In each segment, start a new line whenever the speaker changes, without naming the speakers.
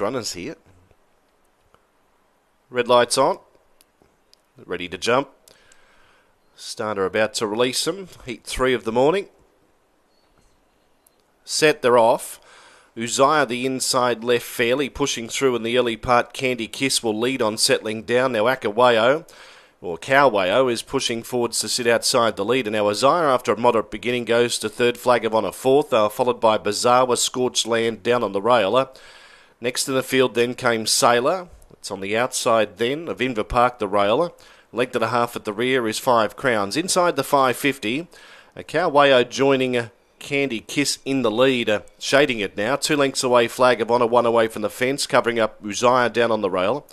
runners here. Red lights on. Ready to jump. Starter about to release them. Heat three of the morning. Set, they're off. Uzziah the inside left fairly pushing through in the early part. Candy Kiss will lead on settling down. Now Akawayo or Cowwayo is pushing forwards to sit outside the lead. And now Uzziah, after a moderate beginning, goes to third flag of honour fourth, uh, followed by Bazawa, Scorched Land down on the railer. Next to the field then came Sailor. It's on the outside then of Inver Park, the railer. Length and a half at the rear is Five Crowns. Inside the 550, a Cowwayo joining a Candy Kiss in the lead, uh, shading it now. Two lengths away, Flag of Honour, one away from the fence, covering up Uzziah down on the rail.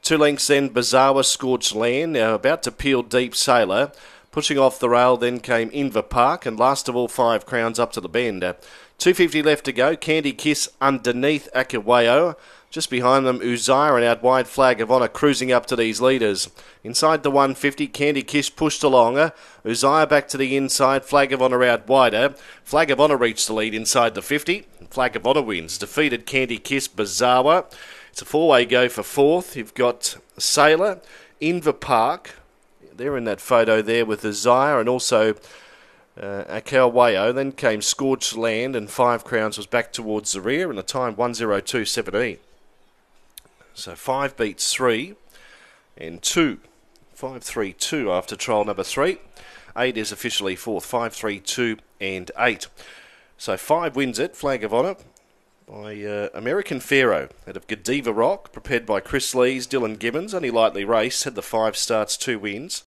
Two lengths then, Bazawa Scorched Land, now about to peel Deep Sailor. Pushing off the rail, then came Inver Park, and last of all, Five Crowns up to the bend. Uh, 250 left to go. Candy Kiss underneath Akawayo. Just behind them, Uzziah and out wide flag of honour cruising up to these leaders. Inside the 150, Candy Kiss pushed along. Uzziah back to the inside, flag of honour out wider. Flag of honour reached the lead inside the 50. Flag of honour wins. Defeated Candy Kiss Bazawa. It's a four way go for fourth. You've got Sailor, Inver Park. They're in that photo there with Uzziah and also uh, Akalwayo. Then came Scorched Land and Five Crowns was back towards the rear in the time 102.17. So five beats three and two. Five, three, two after trial number three. Eight is officially fourth. Five, three, two, and eight. So five wins it. Flag of honour by uh, American Pharoah out of Godiva Rock, prepared by Kris Lees, Dylan Gibbons, only lightly raced, had the five starts, two wins.